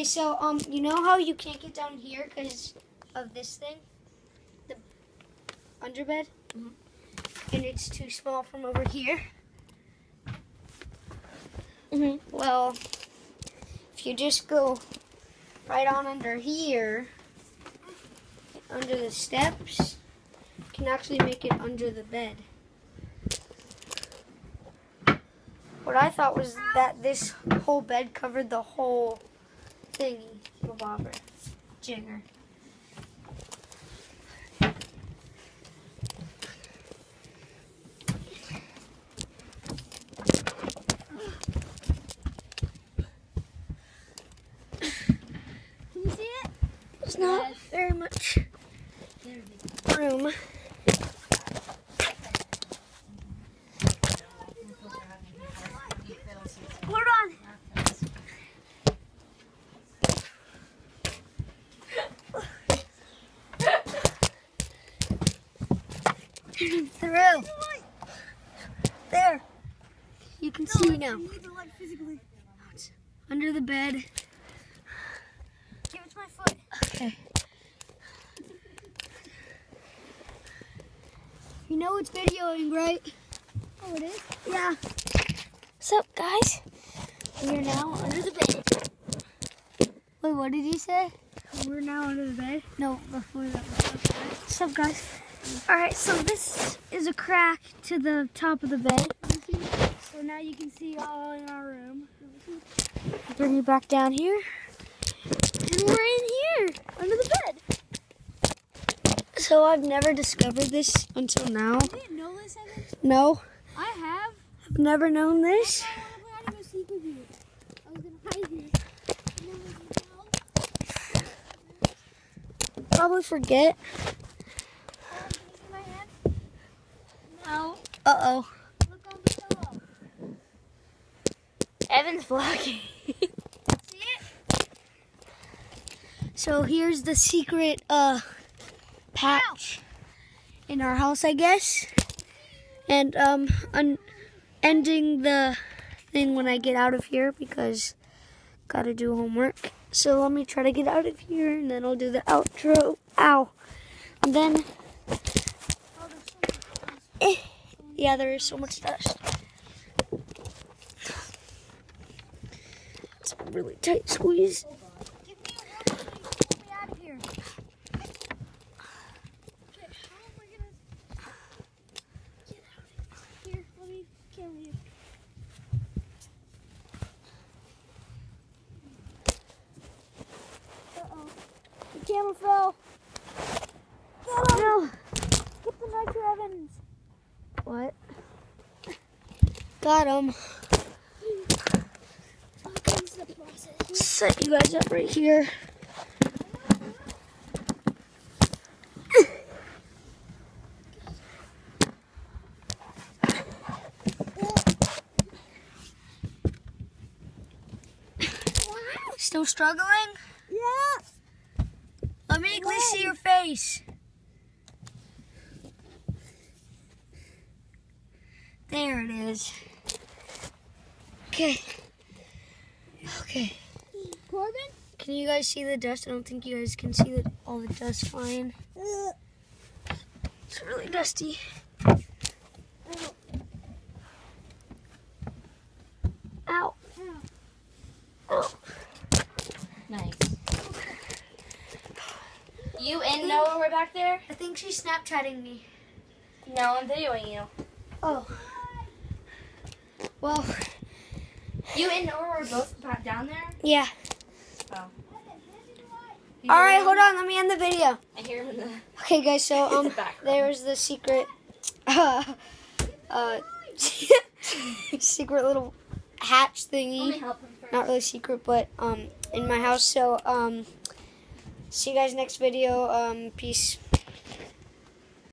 Okay, so um, you know how you can't get down here because of this thing, the underbed, Mhm. and it's too small from over here. Mhm. Well, if you just go right on under here, under the steps, you can actually make it under the bed. What I thought was that this whole bed covered the whole thingy, bobber, jigger. Can you see it? There's not very much room. Hold on. Through. There. You can see now. need the light physically. Under the bed. Give it to my foot. Okay. You know it's videoing, right? Oh, it is? Yeah. What's up, guys? We are now under the bed. Wait, what did he say? We're now under the bed. No, before that. What's up, guys? All right, so this is a crack to the top of the bed. So now you can see all in our room. Bring you back down here. And we're in here, under the bed. So I've never discovered this until now. You didn't know this, Evan? No, I have. I've never known this. Probably wanted to learn how to go sleep with you. I was gonna hide here. And then when you know, Probably forget. um, can you see my hand? No. Uh oh. Look on the pillow. Evan's vlogging. See it? so here's the secret uh patch in our house, I guess. And um un- ending the thing when I get out of here because gotta do homework. So let me try to get out of here and then I'll do the outro. Ow. And then Oh, there's so much dust. eh, yeah, there is so much dust. It's a really tight squeeze. Give me a warning so you can get me out of here. Okay, how am I gonna get out of here? Let me kill you. Uh-oh. The camera fell. No. Get the Nitro Evans. What? Got him. What is the process? Set you guys up right here. Still struggling? Yeah. Let me at least see your face. There it is. Okay. Okay. Corbin? Can you guys see the dust? I don't think you guys can see the, all the dust flying. It's really dusty. Ow. Ow. Nice. You and Noah were back there? I think she's Snapchatting me. No, I'm videoing you. Oh. Well, You and Noah were both back down there? yeah. Oh. All right, hold on. Let me end the video. I hear him in the Okay, guys. So um, background. there's the secret, uh, uh, secret little hatch thingy. me help him first. Not really secret, but um, in my house. So um, see you guys next video. Um, peace.